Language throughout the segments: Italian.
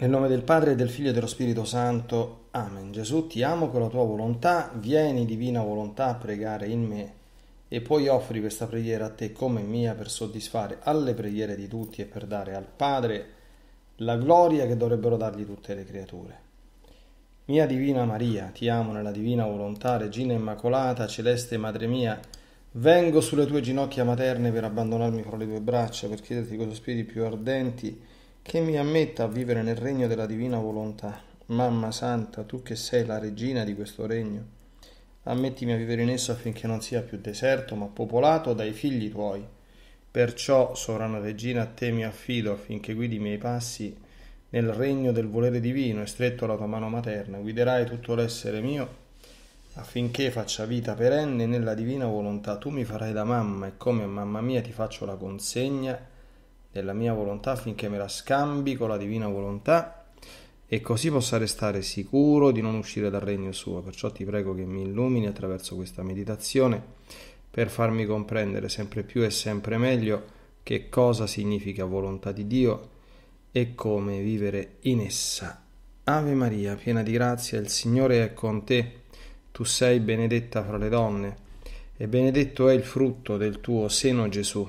Nel nome del Padre del Figlio e dello Spirito Santo. Amen. Gesù, ti amo con la tua volontà, vieni divina volontà a pregare in me e poi offri questa preghiera a te come mia per soddisfare alle preghiere di tutti e per dare al Padre la gloria che dovrebbero dargli tutte le creature. Mia Divina Maria, ti amo nella divina volontà, Regina Immacolata, Celeste Madre mia, vengo sulle tue ginocchia materne per abbandonarmi fra le tue braccia, per chiederti con spiriti più ardenti che mi ammetta a vivere nel regno della divina volontà. Mamma Santa, tu che sei la regina di questo regno, ammettimi a vivere in esso affinché non sia più deserto, ma popolato dai figli tuoi. Perciò, sovrana regina, a te mi affido affinché guidi i miei passi nel regno del volere divino e stretto alla tua mano materna, guiderai tutto l'essere mio affinché faccia vita perenne nella divina volontà. Tu mi farai da mamma e come mamma mia ti faccio la consegna della mia volontà affinché me la scambi con la divina volontà e così possa restare sicuro di non uscire dal regno suo. Perciò ti prego che mi illumini attraverso questa meditazione per farmi comprendere sempre più e sempre meglio che cosa significa volontà di Dio e come vivere in essa. Ave Maria, piena di grazia, il Signore è con te. Tu sei benedetta fra le donne e benedetto è il frutto del tuo seno Gesù.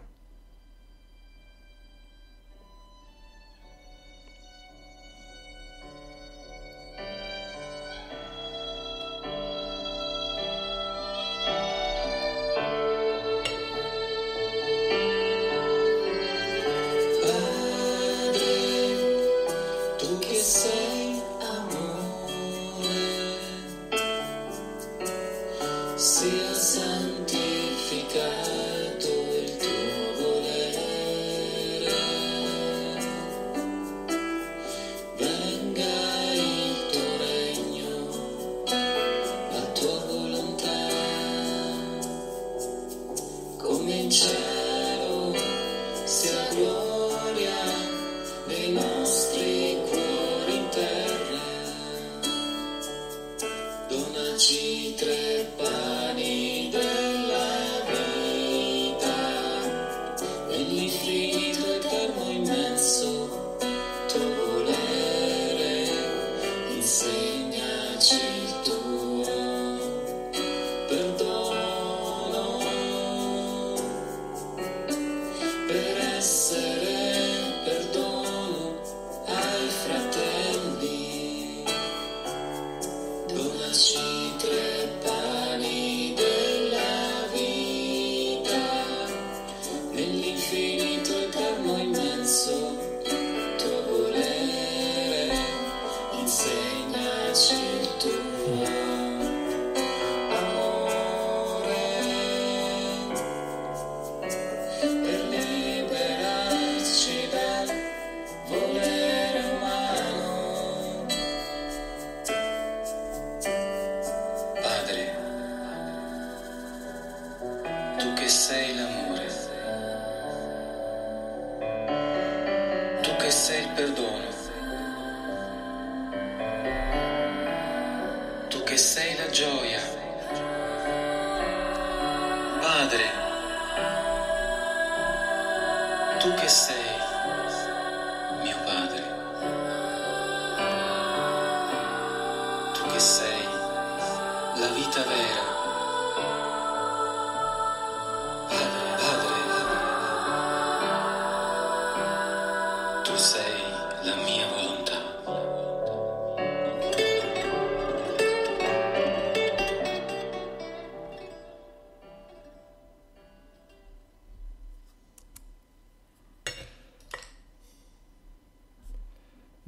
Beach.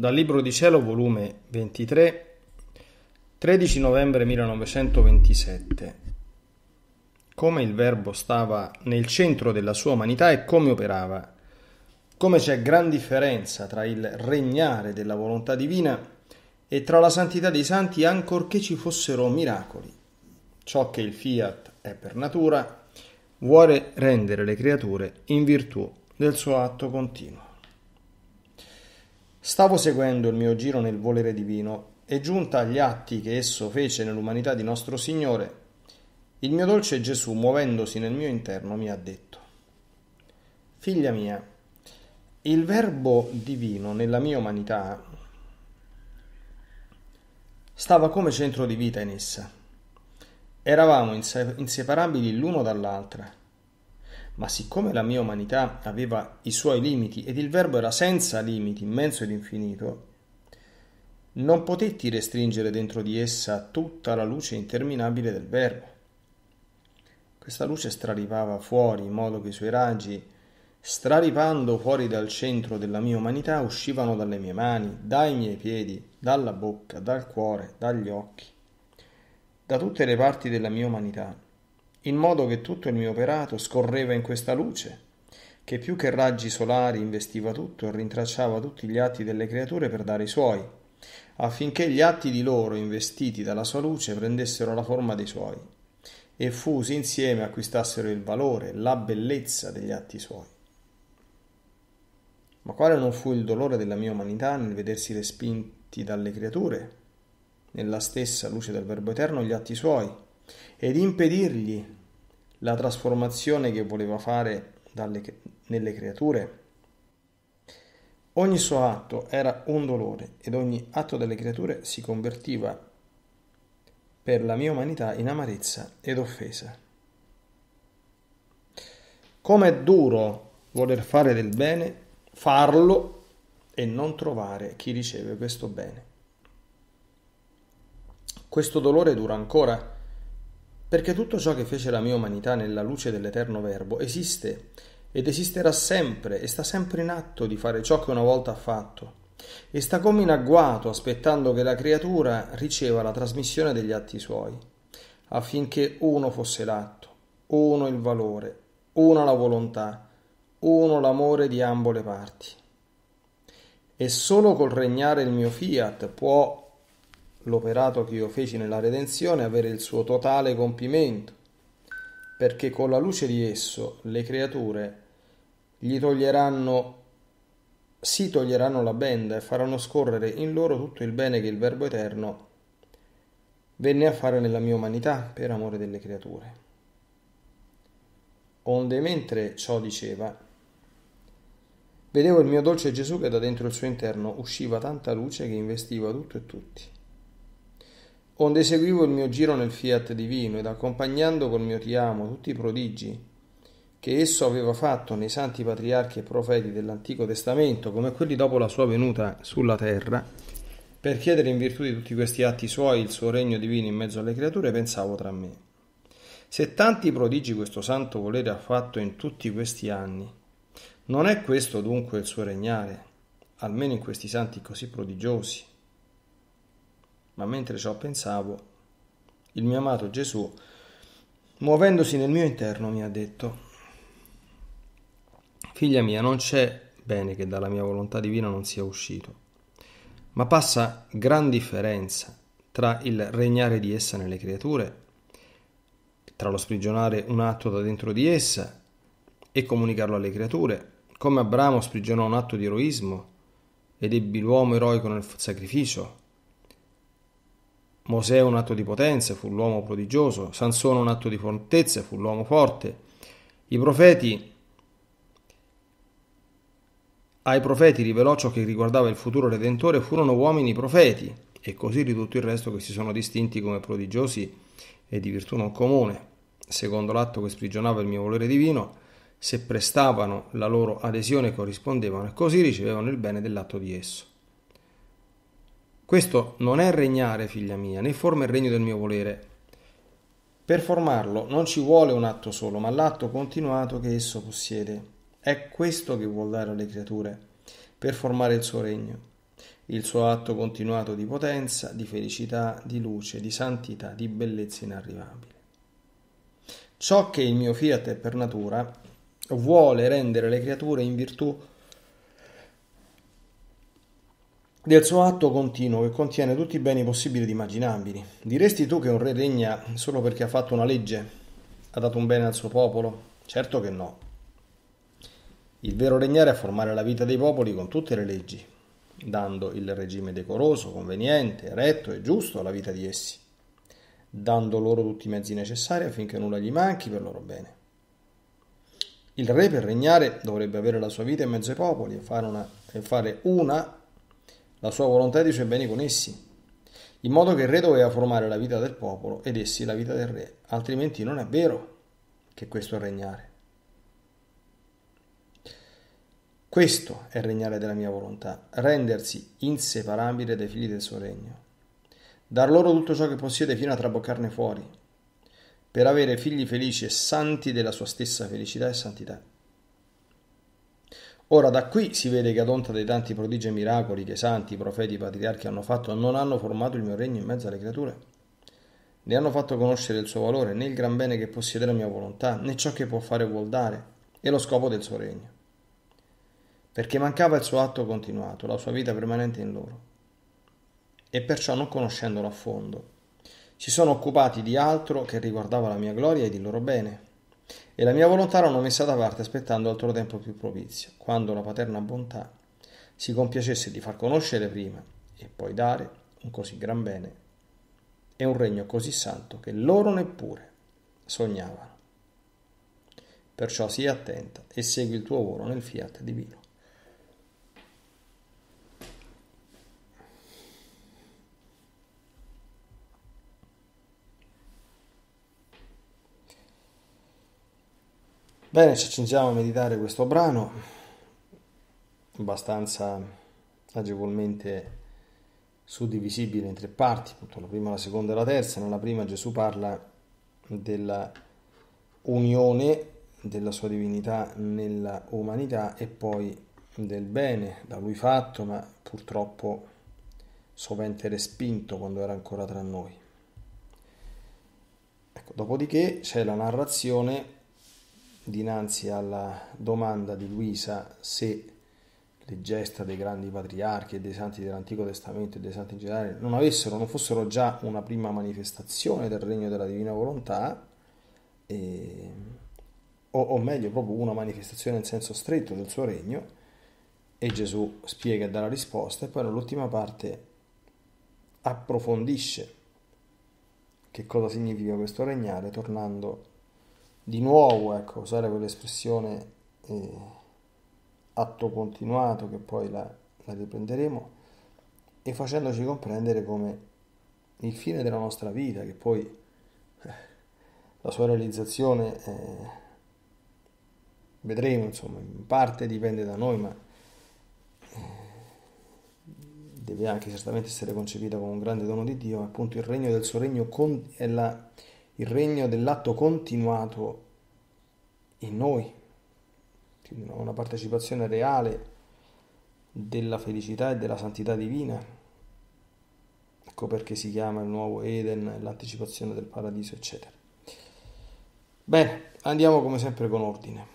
Dal Libro di Cielo, volume 23, 13 novembre 1927. Come il Verbo stava nel centro della sua umanità e come operava. Come c'è gran differenza tra il regnare della volontà divina e tra la santità dei santi ancorché ci fossero miracoli. Ciò che il fiat è per natura vuole rendere le creature in virtù del suo atto continuo. Stavo seguendo il mio giro nel volere divino e giunta agli atti che esso fece nell'umanità di nostro Signore, il mio dolce Gesù, muovendosi nel mio interno, mi ha detto, Figlia mia, il verbo divino nella mia umanità stava come centro di vita in essa. Eravamo inseparabili l'uno dall'altra. Ma siccome la mia umanità aveva i suoi limiti ed il verbo era senza limiti, immenso ed infinito, non potetti restringere dentro di essa tutta la luce interminabile del verbo. Questa luce straripava fuori in modo che i suoi raggi, straripando fuori dal centro della mia umanità, uscivano dalle mie mani, dai miei piedi, dalla bocca, dal cuore, dagli occhi, da tutte le parti della mia umanità, in modo che tutto il mio operato scorreva in questa luce, che più che raggi solari investiva tutto e rintracciava tutti gli atti delle creature per dare i suoi, affinché gli atti di loro investiti dalla sua luce prendessero la forma dei suoi e fusi insieme acquistassero il valore, la bellezza degli atti suoi. Ma quale non fu il dolore della mia umanità nel vedersi respinti dalle creature, nella stessa luce del Verbo Eterno, gli atti suoi, ed impedirgli la trasformazione che voleva fare dalle, nelle creature? Ogni suo atto era un dolore ed ogni atto delle creature si convertiva per la mia umanità in amarezza ed offesa. Com'è duro voler fare del bene, farlo e non trovare chi riceve questo bene. Questo dolore dura ancora perché tutto ciò che fece la mia umanità nella luce dell'eterno Verbo esiste ed esisterà sempre e sta sempre in atto di fare ciò che una volta ha fatto e sta come in agguato aspettando che la creatura riceva la trasmissione degli atti suoi, affinché uno fosse l'atto, uno il valore, una la volontà, uno l'amore di ambo le parti. E solo col regnare il mio fiat può l'operato che io feci nella redenzione avere il suo totale compimento, perché con la luce di esso le creature gli toglieranno si toglieranno la benda e faranno scorrere in loro tutto il bene che il Verbo Eterno venne a fare nella mia umanità per amore delle creature. Onde mentre ciò diceva, vedevo il mio dolce Gesù che da dentro il suo interno usciva tanta luce che investiva tutto e tutti. Onde seguivo il mio giro nel fiat divino ed accompagnando col mio ti amo tutti i prodigi che esso aveva fatto nei santi patriarchi e profeti dell'Antico Testamento, come quelli dopo la sua venuta sulla terra, per chiedere in virtù di tutti questi atti suoi il suo regno divino in mezzo alle creature, pensavo tra me. Se tanti prodigi questo santo volere ha fatto in tutti questi anni, non è questo dunque il suo regnare, almeno in questi santi così prodigiosi? Ma mentre ciò pensavo, il mio amato Gesù, muovendosi nel mio interno, mi ha detto, Figlia mia, non c'è bene che dalla mia volontà divina non sia uscito, ma passa gran differenza tra il regnare di essa nelle creature, tra lo sprigionare un atto da dentro di essa e comunicarlo alle creature, come Abramo sprigionò un atto di eroismo ed ebbi l'uomo eroico nel sacrificio. Mosè un atto di potenza, fu l'uomo prodigioso, Sansone un atto di fortezza, fu l'uomo forte. I profeti ai profeti rivelò ciò che riguardava il futuro redentore furono uomini profeti, e così di tutto il resto che si sono distinti come prodigiosi e di virtù non comune, secondo l'atto che sprigionava il mio volere divino, se prestavano la loro adesione corrispondevano e così ricevevano il bene dell'atto di esso. Questo non è regnare, figlia mia, né forma il regno del mio volere. Per formarlo non ci vuole un atto solo, ma l'atto continuato che esso possiede. È questo che vuol dare alle creature per formare il suo regno, il suo atto continuato di potenza, di felicità, di luce, di santità, di bellezza inarrivabile. Ciò che il mio fiat è per natura vuole rendere le creature in virtù del suo atto continuo che contiene tutti i beni possibili ed immaginabili. Diresti tu che un re regna solo perché ha fatto una legge, ha dato un bene al suo popolo? Certo che no. Il vero regnare è formare la vita dei popoli con tutte le leggi, dando il regime decoroso, conveniente, retto e giusto alla vita di essi. dando loro tutti i mezzi necessari affinché nulla gli manchi per loro bene. Il re per regnare dovrebbe avere la sua vita in mezzo ai popoli e fare una, e fare una la sua volontà e i suoi beni con essi, in modo che il re doveva formare la vita del popolo ed essi la vita del re, altrimenti non è vero che questo è regnare. Questo è il regnare della mia volontà, rendersi inseparabile dai figli del suo regno, dar loro tutto ciò che possiede fino a traboccarne fuori, per avere figli felici e santi della sua stessa felicità e santità. Ora da qui si vede che ad onta dei tanti prodigi e miracoli che santi, profeti, i patriarchi hanno fatto, non hanno formato il mio regno in mezzo alle creature, né hanno fatto conoscere il suo valore, né il gran bene che possiede la mia volontà, né ciò che può fare o vuol dare, e lo scopo del suo regno. Perché mancava il suo atto continuato, la sua vita permanente in loro. E perciò, non conoscendolo a fondo, si sono occupati di altro che riguardava la mia gloria ed il loro bene e la mia volontà l'hanno messa da parte aspettando altro tempo più propizio, quando la paterna bontà si compiacesse di far conoscere prima e poi dare un così gran bene e un regno così santo che loro neppure sognavano. Perciò sii attenta e segui il tuo volo nel fiat divino. Bene, ci accingiamo a meditare questo brano, abbastanza agevolmente suddivisibile in tre parti, appunto la prima, la seconda e la terza. Nella prima Gesù parla della unione della sua divinità nella umanità e poi del bene da lui fatto, ma purtroppo sovente respinto quando era ancora tra noi. Ecco, dopodiché c'è la narrazione dinanzi alla domanda di Luisa se le gesta dei grandi patriarchi e dei santi dell'Antico Testamento e dei santi in generale non avessero, non fossero già una prima manifestazione del regno della divina volontà, e, o, o meglio proprio una manifestazione in senso stretto del suo regno, e Gesù spiega e dà la risposta, e poi nell'ultima parte approfondisce che cosa significa questo regnare, tornando di nuovo, ecco, usare quell'espressione eh, atto continuato che poi la, la riprenderemo e facendoci comprendere come il fine della nostra vita, che poi eh, la sua realizzazione eh, vedremo, insomma, in parte dipende da noi, ma eh, deve anche certamente essere concepita come un grande dono di Dio, appunto il regno del suo regno è la il regno dell'atto continuato in noi, una partecipazione reale della felicità e della santità divina. Ecco perché si chiama il nuovo Eden, l'anticipazione del paradiso, eccetera. Bene, andiamo come sempre con ordine.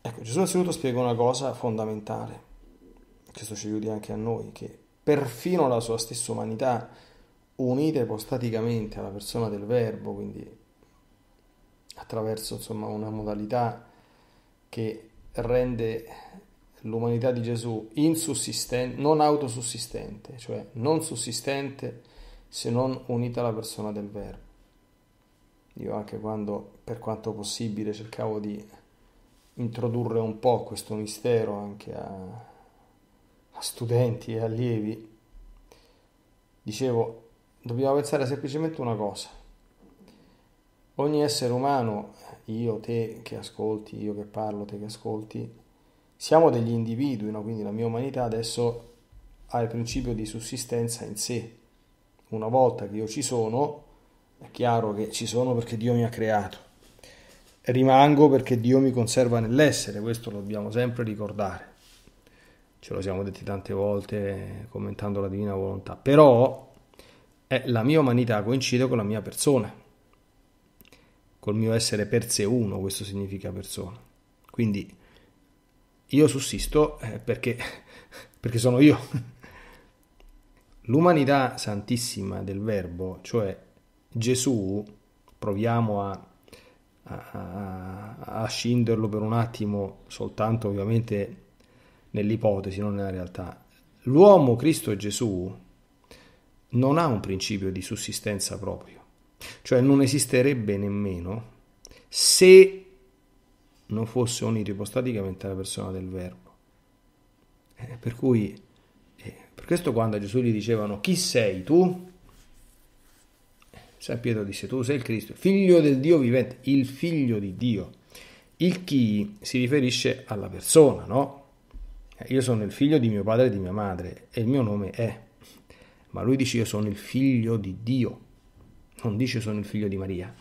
Ecco, Gesù anzitutto spiega una cosa fondamentale, questo ci aiuti anche a noi, che perfino la sua stessa umanità unite ipostaticamente alla persona del verbo, quindi attraverso insomma, una modalità che rende l'umanità di Gesù insussistente, non autosussistente, cioè non sussistente se non unita alla persona del verbo. Io anche quando, per quanto possibile, cercavo di introdurre un po' questo mistero anche a, a studenti e allievi, dicevo dobbiamo pensare semplicemente una cosa. Ogni essere umano, io, te che ascolti, io che parlo, te che ascolti, siamo degli individui, no? quindi la mia umanità adesso ha il principio di sussistenza in sé. Una volta che io ci sono, è chiaro che ci sono perché Dio mi ha creato. Rimango perché Dio mi conserva nell'essere, questo lo dobbiamo sempre ricordare. Ce lo siamo detti tante volte commentando la divina volontà. Però è la mia umanità coincide con la mia persona, col mio essere per sé uno, questo significa persona. Quindi io sussisto eh, perché, perché sono io. L'umanità santissima del Verbo, cioè Gesù, proviamo a, a, a scinderlo per un attimo, soltanto ovviamente nell'ipotesi, non nella realtà. L'uomo Cristo Gesù non ha un principio di sussistenza proprio, Cioè non esisterebbe nemmeno se non fosse unito ipostaticamente alla persona del verbo. Eh, per cui, eh, per questo quando a Gesù gli dicevano chi sei tu? San Pietro disse tu sei il Cristo, figlio del Dio vivente, il figlio di Dio. Il chi si riferisce alla persona, no? Eh, io sono il figlio di mio padre e di mia madre e il mio nome è. Ma lui dice io sono il figlio di Dio, non dice sono il figlio di Maria.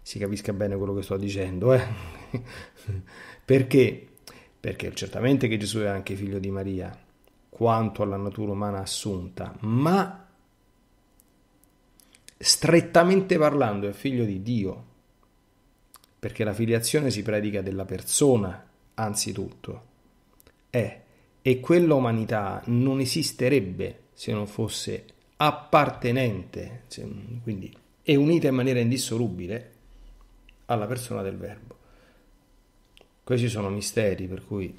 Si capisca bene quello che sto dicendo, eh? Perché? Perché certamente che Gesù è anche figlio di Maria, quanto alla natura umana assunta, ma strettamente parlando è figlio di Dio, perché la filiazione si predica della persona anzitutto. È e quella umanità non esisterebbe se non fosse appartenente, quindi è unita in maniera indissolubile alla persona del Verbo. Questi sono misteri per cui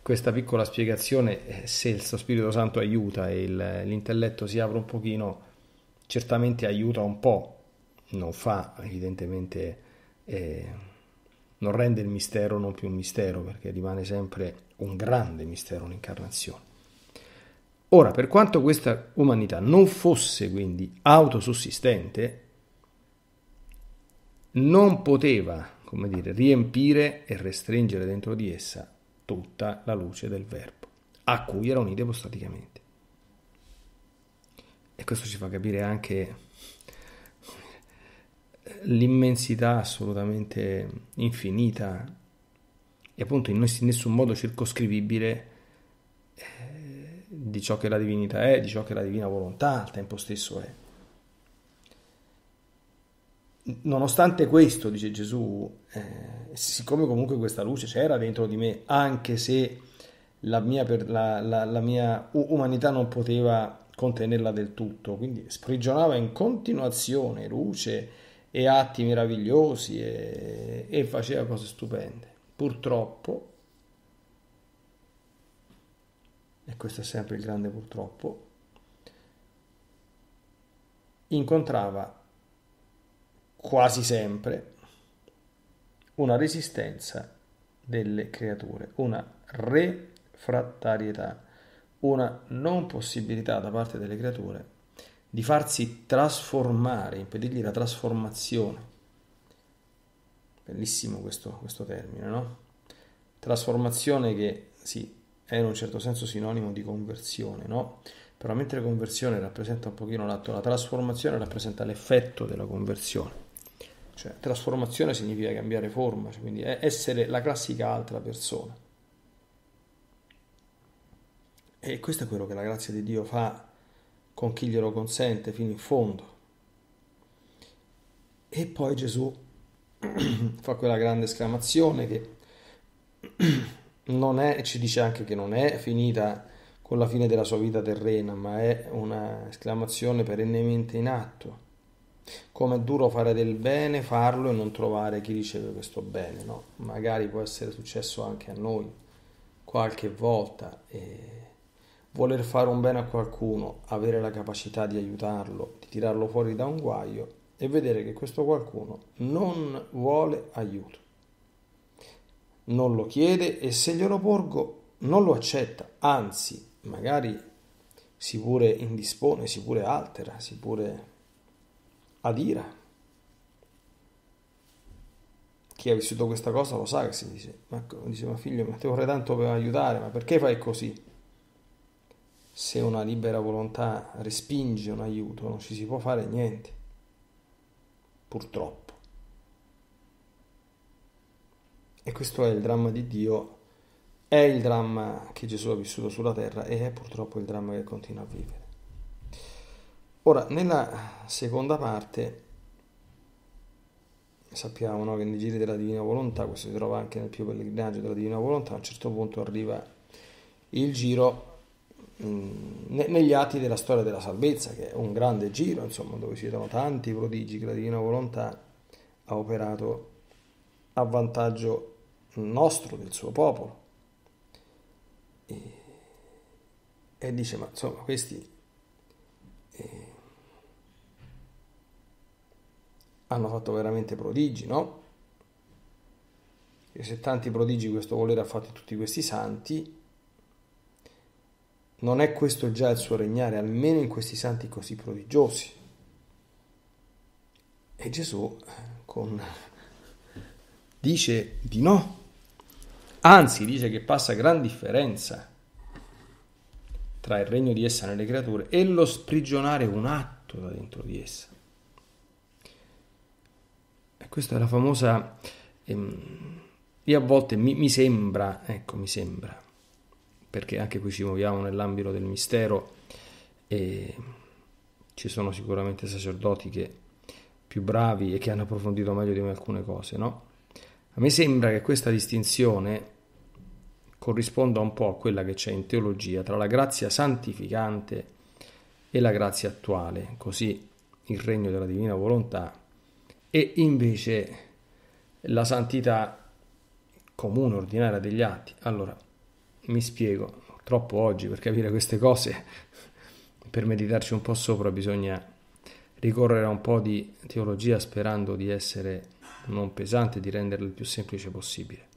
questa piccola spiegazione, eh, se il suo Spirito Santo aiuta e il, l'intelletto si apre un pochino, certamente aiuta un po', non fa evidentemente, eh, non rende il mistero non più un mistero perché rimane sempre un grande mistero l'incarnazione. Ora, per quanto questa umanità non fosse quindi autosussistente, non poteva come dire, riempire e restringere dentro di essa tutta la luce del verbo, a cui era unita ipostaticamente. E questo ci fa capire anche l'immensità assolutamente infinita e appunto in nessun modo circoscrivibile eh, di ciò che la divinità è, di ciò che la divina volontà al tempo stesso è. Nonostante questo, dice Gesù, eh, siccome comunque questa luce c'era dentro di me, anche se la mia, la, la, la mia umanità non poteva contenerla del tutto, quindi sprigionava in continuazione luce e atti meravigliosi e, e faceva cose stupende. Purtroppo, e questo è sempre il grande purtroppo, incontrava quasi sempre una resistenza delle creature, una refrattarietà, una non possibilità da parte delle creature di farsi trasformare, impedirgli la trasformazione. Bellissimo questo, questo termine, no? Trasformazione che sì, è in un certo senso sinonimo di conversione, no? Però mentre conversione rappresenta un pochino l'atto, la trasformazione rappresenta l'effetto della conversione. Cioè, trasformazione significa cambiare forma, cioè, quindi essere la classica altra persona. E questo è quello che la grazia di Dio fa con chi glielo consente fino in fondo. E poi Gesù fa quella grande esclamazione che non è, ci dice anche che non è finita con la fine della sua vita terrena, ma è una esclamazione perennemente in atto come è duro fare del bene, farlo e non trovare chi riceve questo bene, no? Magari può essere successo anche a noi qualche volta e voler fare un bene a qualcuno, avere la capacità di aiutarlo, di tirarlo fuori da un guaio e vedere che questo qualcuno non vuole aiuto. Non lo chiede e se glielo porgo non lo accetta, anzi, magari si pure indispone, si pure altera, si pure adira. Chi ha vissuto questa cosa lo sa che si dice, ma, dice, ma figlio, ma ti vorrei tanto per aiutare, ma perché fai così? Se una libera volontà respinge un aiuto, non ci si può fare niente, purtroppo. E questo è il dramma di Dio, è il dramma che Gesù ha vissuto sulla terra e è purtroppo il dramma che continua a vivere. Ora, nella seconda parte sappiamo no, che nei giri della Divina Volontà, questo si trova anche nel più pellegrinaggio della Divina Volontà, a un certo punto arriva il giro negli atti della storia della salvezza, che è un grande giro, insomma, dove si vedono tanti prodigi che la Divina Volontà ha operato a vantaggio nostro, del suo popolo. E, e dice, ma insomma, questi... Eh, hanno fatto veramente prodigi, no? E se tanti prodigi questo volere ha fatto tutti questi santi, non è questo già il suo regnare, almeno in questi santi così prodigiosi. E Gesù con... dice di no, anzi dice che passa gran differenza tra il regno di essa nelle creature e lo sprigionare un atto da dentro di essa. E questa è la famosa... Ehm, io a volte mi, mi sembra, ecco, mi sembra, perché anche qui ci muoviamo nell'ambito del mistero e ci sono sicuramente sacerdoti che più bravi e che hanno approfondito meglio di me alcune cose, no? A me sembra che questa distinzione corrisponda un po' a quella che c'è in teologia tra la grazia santificante e la grazia attuale, così il regno della divina volontà, e invece la santità comune, ordinaria degli atti. Allora, mi spiego, troppo oggi per capire queste cose, per meditarci un po' sopra bisogna ricorrere a un po' di teologia sperando di essere non pesante, di renderla il più semplice possibile.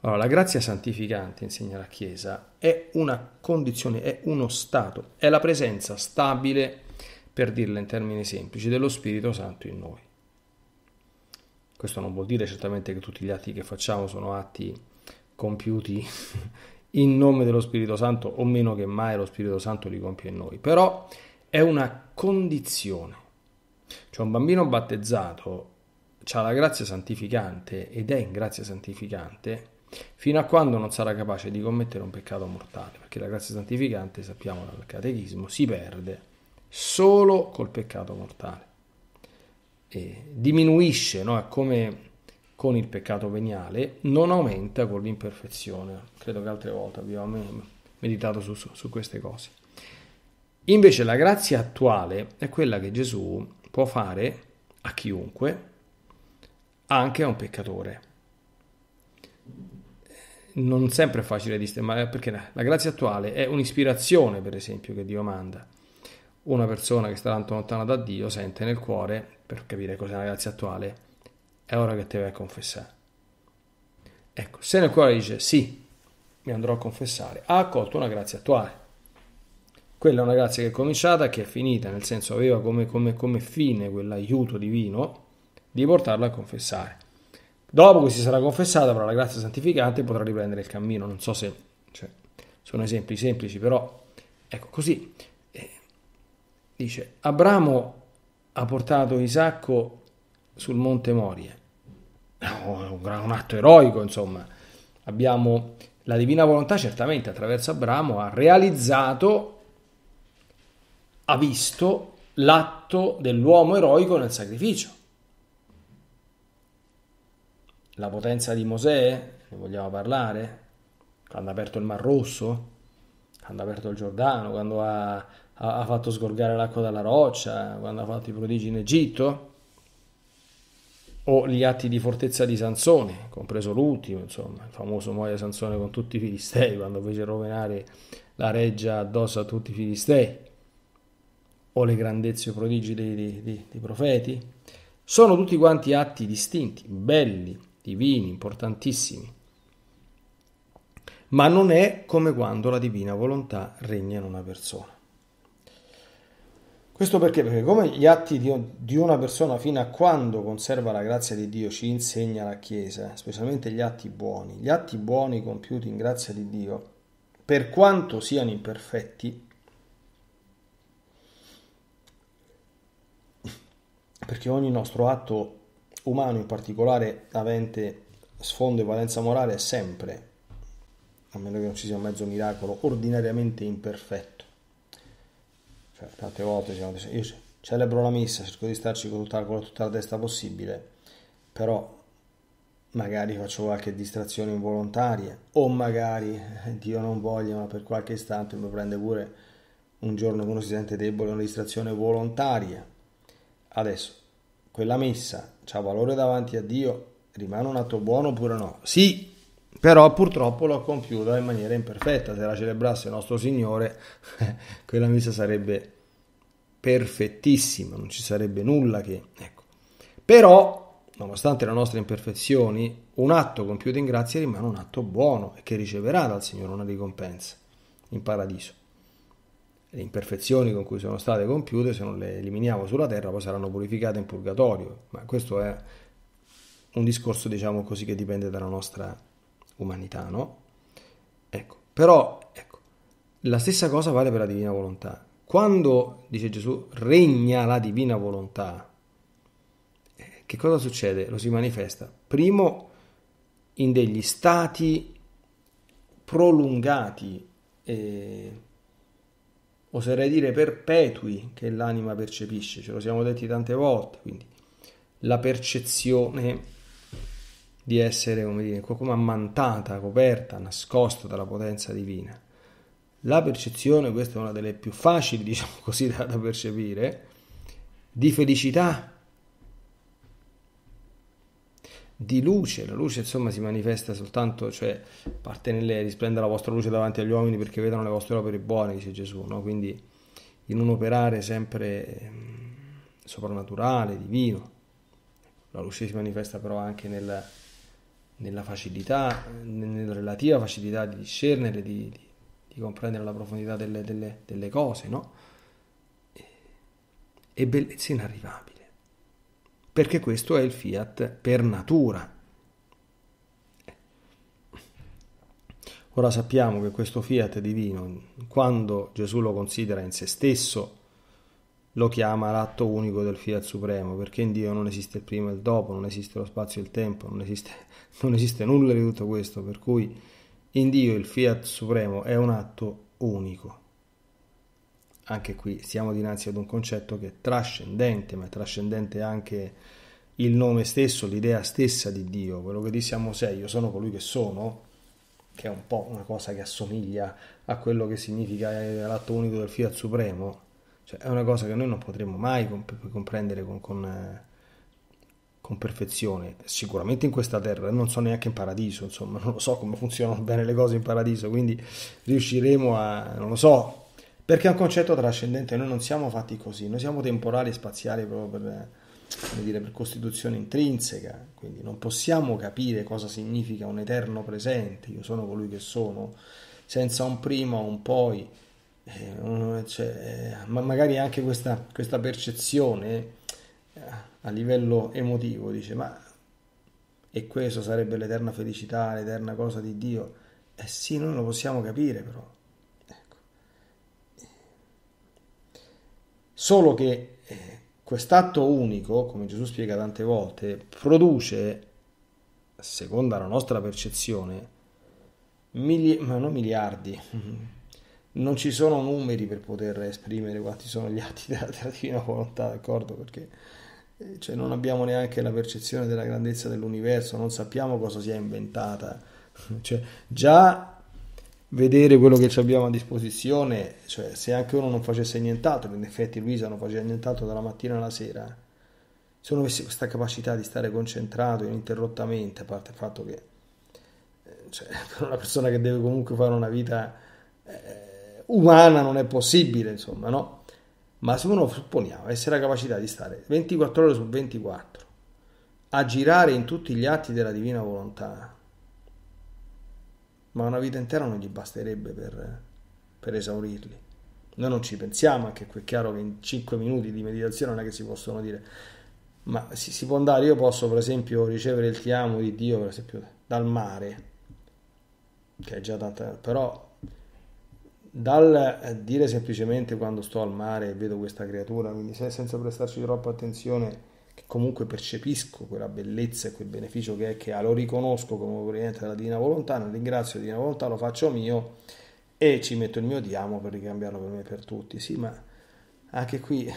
Allora, la grazia santificante, insegna la Chiesa, è una condizione, è uno stato, è la presenza stabile, per dirla in termini semplici, dello Spirito Santo in noi. Questo non vuol dire certamente che tutti gli atti che facciamo sono atti compiuti in nome dello Spirito Santo, o meno che mai lo Spirito Santo li compie in noi, però è una condizione. Cioè un bambino battezzato ha la grazia santificante ed è in grazia santificante fino a quando non sarà capace di commettere un peccato mortale, perché la grazia santificante, sappiamo dal catechismo, si perde solo col peccato mortale. E diminuisce, no? è come con il peccato veniale, non aumenta con l'imperfezione. Credo che altre volte abbiamo meditato su, su, queste cose. Invece la grazia attuale è quella che Gesù può fare a chiunque, anche a un peccatore non sempre è facile distinguere, perché la grazia attuale è un'ispirazione, per esempio, che Dio manda. Una persona che sta tanto lontana da Dio sente nel cuore, per capire cos'è la grazia attuale, è ora che te vai a confessare. Ecco, se nel cuore dice sì, mi andrò a confessare, ha accolto una grazia attuale. Quella è una grazia che è cominciata, che è finita, nel senso aveva come, come, come fine quell'aiuto divino di portarla a confessare. Dopo che si sarà confessata, avrà la grazia santificante e potrà riprendere il cammino. Non so se cioè, sono esempi semplici, però ecco così. Eh, dice, Abramo ha portato Isacco sul monte Morie. Un, un atto eroico, insomma. Abbiamo la divina volontà, certamente attraverso Abramo, ha realizzato, ha visto l'atto dell'uomo eroico nel sacrificio la potenza di Mosè, ne vogliamo parlare? Quando ha aperto il Mar Rosso, quando ha aperto il Giordano, quando ha, ha fatto sgorgare l'acqua dalla roccia, quando ha fatto i prodigi in Egitto? O gli atti di fortezza di Sansone, compreso l'ultimo, insomma, il famoso Moia Sansone con tutti i filistei, quando fece rovinare la reggia addosso a tutti i filistei, o le grandezze o prodigi dei, dei, dei, dei profeti, sono tutti quanti atti distinti, belli, divini, importantissimi. Ma non è come quando la divina volontà regna in una persona. Questo perché? Perché come gli atti di una persona fino a quando conserva la grazia di Dio ci insegna la Chiesa, specialmente gli atti buoni, gli atti buoni compiuti in grazia di Dio, per quanto siano imperfetti, perché ogni nostro atto umano in particolare avente sfondo e valenza morale è sempre, a meno che non ci sia un mezzo miracolo, ordinariamente imperfetto. Cioè, tante volte io celebro la messa, cerco di starci con tutta, con tutta la testa possibile, però magari faccio qualche distrazione involontaria o magari, Dio non voglia, ma per qualche istante mi prende pure un giorno che uno si sente debole, una distrazione volontaria. Adesso, quella messa ha valore davanti a Dio, rimane un atto buono oppure no? Sì, però purtroppo l'ho compiuta in maniera imperfetta. Se la celebrasse il nostro Signore, quella messa sarebbe perfettissima, non ci sarebbe nulla che... Ecco. Però, nonostante le nostre imperfezioni, un atto compiuto in grazia rimane un atto buono e che riceverà dal Signore una ricompensa in paradiso. Le imperfezioni con cui sono state compiute, se non le eliminiamo sulla terra, poi saranno purificate in purgatorio. Ma questo è un discorso, diciamo così, che dipende dalla nostra umanità, no? Ecco, però, ecco, la stessa cosa vale per la divina volontà. Quando, dice Gesù, regna la divina volontà, eh, che cosa succede? Lo si manifesta. Primo, in degli stati prolungati e oserei dire perpetui che l'anima percepisce, ce lo siamo detti tante volte, quindi la percezione di essere come, dire, come ammantata, coperta, nascosta dalla potenza divina. La percezione, questa è una delle più facili, diciamo così, da, da percepire, di felicità, di luce. La luce, insomma, si manifesta soltanto, cioè, parte nelle risplende la vostra luce davanti agli uomini perché vedono le vostre opere buone, dice Gesù, no? Quindi in un operare sempre ehm, soprannaturale, divino. La luce si manifesta però anche nel, nella facilità, nella relativa facilità di discernere, di, di, di comprendere la profondità delle, delle, delle cose, no? E, bellezza inarrivabile. Perché questo è il fiat per natura. Ora sappiamo che questo fiat divino, quando Gesù lo considera in se stesso, lo chiama l'atto unico del fiat supremo, perché in Dio non esiste il prima e il dopo, non esiste lo spazio e il tempo, non esiste non esiste nulla di tutto questo, per cui in Dio il fiat supremo è un atto unico. Anche qui siamo dinanzi ad un concetto che è trascendente, ma è trascendente anche il nome stesso, l'idea stessa di Dio. Quello che diciamo se io sono colui che sono, che è un po' una cosa che assomiglia a quello che significa l'atto unico del fiat supremo, cioè è una cosa che noi non potremo mai comprendere con, con con perfezione, sicuramente in questa terra, non so neanche in paradiso, insomma, non lo so come funzionano bene le cose in paradiso, quindi riusciremo a, non lo so, perché è un concetto trascendente, noi non siamo fatti così, noi siamo temporali e spaziali proprio per, dire, per costituzione intrinseca, quindi non possiamo capire cosa significa un eterno presente, io sono colui che sono, senza un prima o un poi, eh, cioè, ma magari anche questa, questa percezione eh, a livello emotivo, dice ma e questo sarebbe l'eterna felicità, l'eterna cosa di Dio? Eh sì, noi lo possiamo capire però. Ecco. Solo che eh, quest'atto unico, come Gesù spiega tante volte, produce, secondo la nostra percezione, mili- ma non miliardi, non ci sono numeri per poter esprimere quanti sono gli atti della, della divina volontà, d'accordo? Perché cioè non abbiamo neanche la percezione della grandezza dell'universo, non sappiamo cosa si è inventata. Cioè, già vedere quello che abbiamo a disposizione, cioè se anche uno non facesse nient'altro, in effetti Luisa non faceva nient'altro dalla mattina alla sera, se uno avesse questa capacità di stare concentrato ininterrottamente, a parte il fatto che eh, cioè, per una persona che deve comunque fare una vita eh, umana non è possibile, insomma, no? Ma se uno supponiamo avesse la capacità di stare 24 ore su 24 a girare in tutti gli atti della divina volontà, ma una vita intera non gli basterebbe per, per esaurirli. Noi non ci pensiamo, anche qui è chiaro che in 5 minuti di meditazione non è che si possono dire, ma si, si può andare, io posso per esempio ricevere il ti amo di Dio, per esempio, dal mare, che è già tanta, però dal eh, dire semplicemente quando sto al mare e vedo questa creatura, quindi senza prestarci troppa attenzione, che comunque percepisco quella bellezza e quel beneficio che è, che lo riconosco come proveniente dalla Divina Volontà, ne ringrazio la Divina Volontà, lo faccio mio e ci metto il mio diamo per ricambiarlo per me e per tutti. Sì, ma anche qui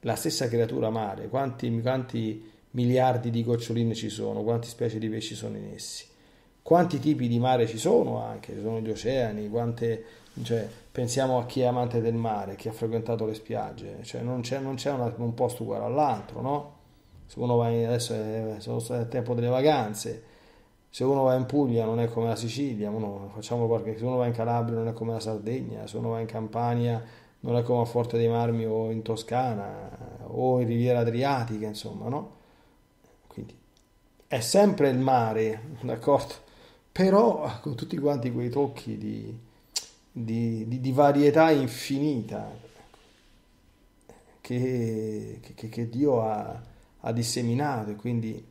la stessa creatura mare, quanti, quanti miliardi di goccioline ci sono, quante specie di pesci sono in essi quanti tipi di mare ci sono anche, ci sono gli oceani, quante, cioè, pensiamo a chi è amante del mare, chi ha frequentato le spiagge, cioè, non c'è, non c'è una, un posto uguale all'altro, no? Se uno va in, adesso è, è il tempo delle vacanze, se uno va in Puglia non è come la Sicilia, uno, facciamo qualche, se uno va in Calabria non è come la Sardegna, se uno va in Campania non è come a Forte dei Marmi o in Toscana o in Riviera Adriatica, insomma, no? Quindi è sempre il mare, d'accordo? Però con tutti quanti quei tocchi di, di, di, di varietà infinita che, che, che Dio ha, ha disseminato e quindi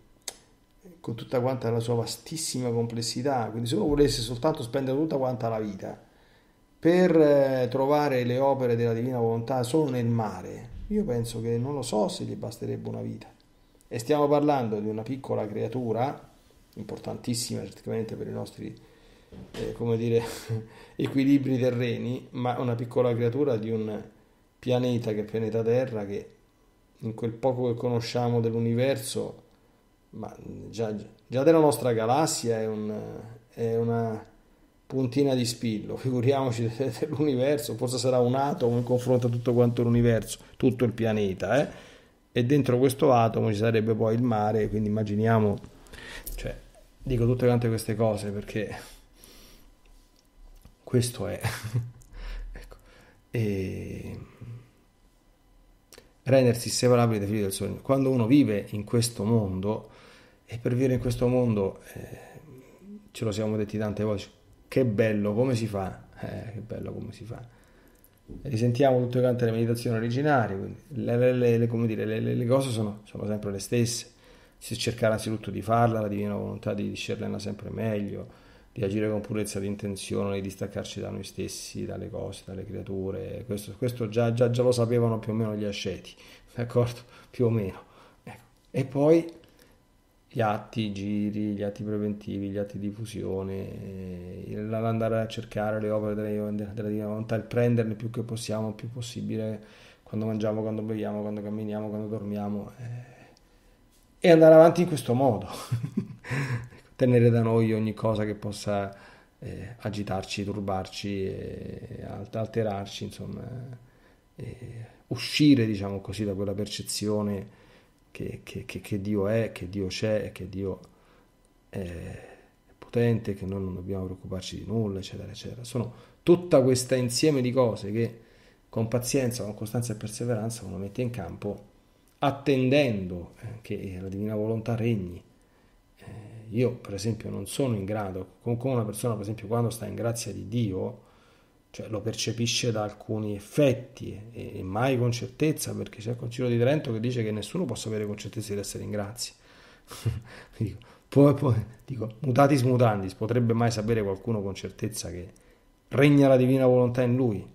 con tutta quanta la sua vastissima complessità. Quindi se uno volesse soltanto spendere tutta quanta la vita per eh, trovare le opere della divina volontà solo nel mare, io penso che non lo so se gli basterebbe una vita. E stiamo parlando di una piccola creatura, importantissima certamente per i nostri eh, come dire, equilibri terreni, ma una piccola creatura di un pianeta che è il pianeta Terra, che in quel poco che conosciamo dell'universo ma già, già della nostra galassia è, un, è, una puntina di spillo, figuriamoci dell'universo, forse sarà un atomo in confronto a tutto quanto l'universo, tutto il pianeta, eh? e dentro questo atomo ci sarebbe poi il mare, quindi immaginiamo, dico tutte quante queste cose perché questo è... ecco. E... Rendersi inseparabili dai figli del sogno. Quando uno vive in questo mondo, e per vivere in questo mondo, eh, ce lo siamo detti tante volte, che bello, come si fa? Eh, che bello, come si fa? Risentiamo tutte quante le meditazioni originarie, le, le, le, dire, le, cose sono, sono sempre le stesse, si cercare anzitutto di farla, la divina volontà di discernere sempre meglio, di agire con purezza di intenzione, di distaccarci da noi stessi, dalle cose, dalle creature. Questo, questo già, già, già, lo sapevano più o meno gli asceti, d'accordo? Più o meno. Ecco. E poi gli atti, i giri, gli atti preventivi, gli atti di fusione, l'andare a cercare le opere della, della divina volontà, il prenderne più che possiamo, più possibile, quando mangiamo, quando beviamo, quando camminiamo, quando dormiamo, eh, e andare avanti in questo modo, tenere da noi ogni cosa che possa eh, agitarci, turbarci, eh, alterarci, insomma, uscire, diciamo così, da quella percezione che, che, che, che Dio è, che Dio c'è, che Dio è potente, che noi non dobbiamo preoccuparci di nulla, eccetera, eccetera. Sono tutta questa insieme di cose che con pazienza, con costanza e perseveranza uno mette in campo attendendo eh, che la divina volontà regni. Eh, io, per esempio, non sono in grado, come una persona, per esempio, quando sta in grazia di Dio, cioè lo percepisce da alcuni effetti e, mai con certezza, perché c'è il Concilio di Trento che dice che nessuno può sapere con certezza di essere in grazia. dico, poi, poi, dico, mutatis mutandis, potrebbe mai sapere qualcuno con certezza che regna la divina volontà in lui?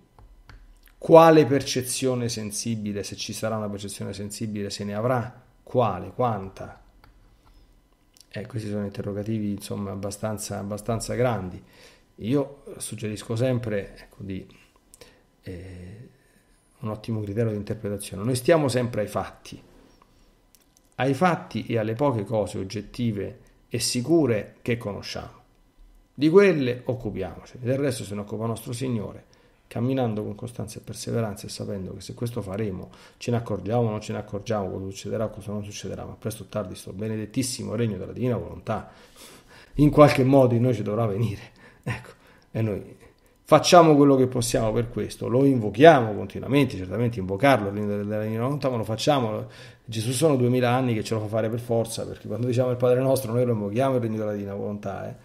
Quale percezione sensibile, se ci sarà una percezione sensibile, se ne avrà? Quale? Quanta? Eh, questi sono interrogativi insomma abbastanza, abbastanza grandi. Io suggerisco sempre ecco, di, eh, un ottimo criterio di interpretazione. Noi stiamo sempre ai fatti, ai fatti e alle poche cose oggettive e sicure che conosciamo. Di quelle occupiamoci, del resto se ne occupa nostro Signore, camminando con costanza e perseveranza e sapendo che se questo faremo ce ne accorgiamo o non ce ne accorgiamo, cosa succederà o cosa non succederà, ma presto o tardi sto benedettissimo regno della divina volontà in qualche modo in noi ci dovrà venire Ecco, e noi facciamo quello che possiamo per questo, lo invochiamo continuamente, certamente invocarlo della linea volontà, ma lo facciamo. Gesù sono duemila anni che ce lo fa fare per forza, perché quando diciamo il Padre nostro noi lo invochiamo il regno della divina volontà. Eh.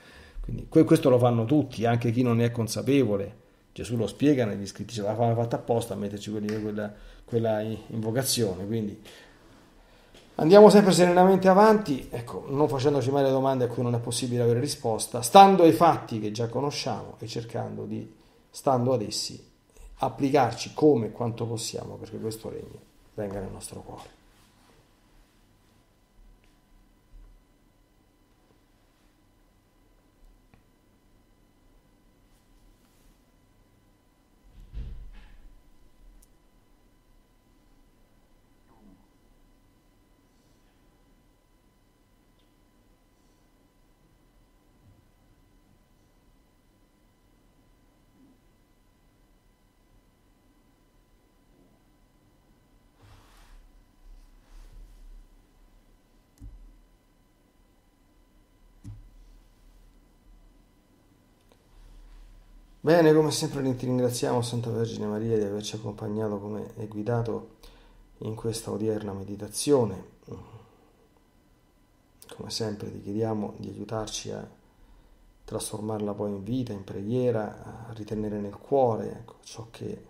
Quindi questo lo fanno tutti, anche chi non ne è consapevole. Gesù lo spiega negli scritti, ce l'ha fatta apposta a metterci quella, quella invocazione. Quindi Andiamo sempre serenamente avanti, ecco, non facendoci mai le domande a cui non è possibile avere risposta, stando ai fatti che già conosciamo e cercando di, stando ad essi, applicarci come e quanto possiamo perché questo regno venga nel nostro cuore. Bene, come sempre ti ringraziamo Santa Vergine Maria di averci accompagnato come, e guidato in questa odierna meditazione. Come sempre ti chiediamo di aiutarci a trasformarla poi in vita, in preghiera, a ritenere nel cuore ecco, ciò che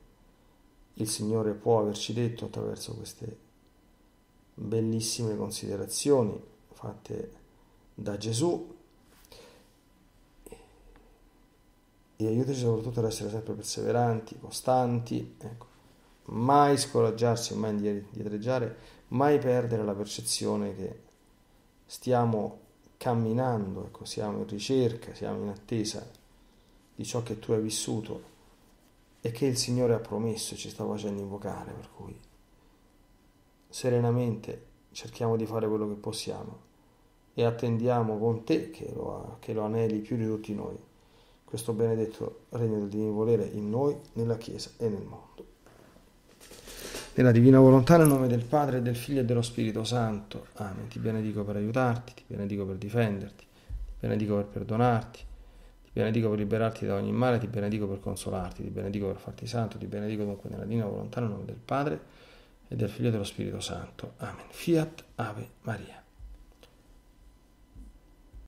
il Signore può averci detto attraverso queste bellissime considerazioni fatte da Gesù e aiutaci soprattutto ad essere sempre perseveranti, costanti, ecco. mai scoraggiarsi, mai indietreggiare, mai perdere la percezione che stiamo camminando, ecco, siamo in ricerca, siamo in attesa di ciò che tu hai vissuto e che il Signore ha promesso e ci sta facendo invocare, per cui serenamente cerchiamo di fare quello che possiamo e attendiamo con te che lo, che lo aneli più di tutti noi questo benedetto regno del divino volere in noi, nella Chiesa e nel mondo. Nella divina volontà, nel nome del Padre, del Figlio e dello Spirito Santo. Amen. Ti benedico per aiutarti, ti benedico per difenderti, ti benedico per perdonarti, ti benedico per liberarti da ogni male, ti benedico per consolarti, ti benedico per farti santo, ti benedico dunque nella divina volontà, nel nome del Padre e del Figlio e dello Spirito Santo. Amen. Fiat Ave Maria.